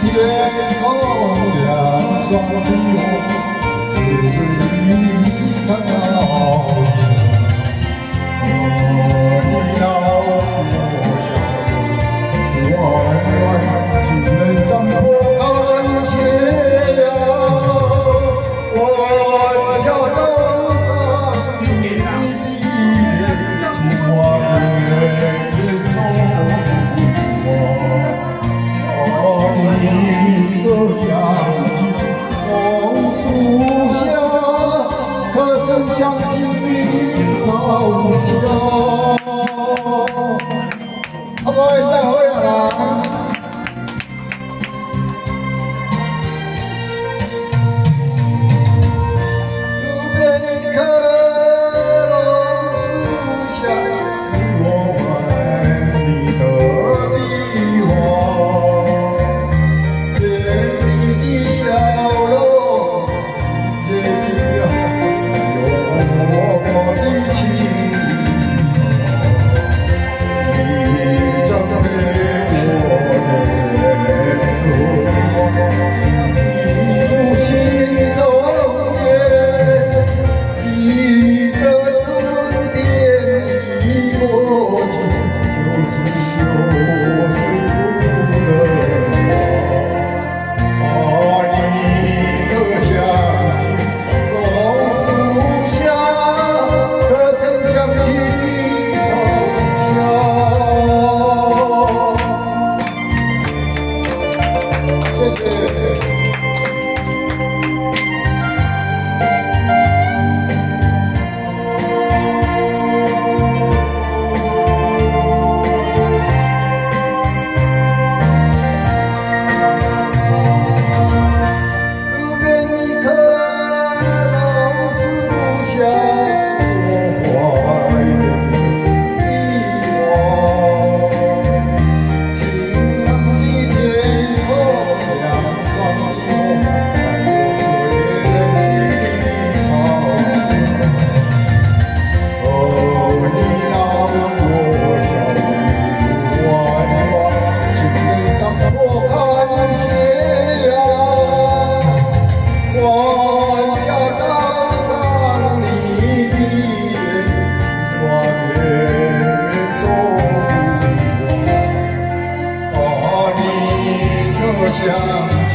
きれいな空気を Yeah. Yeah.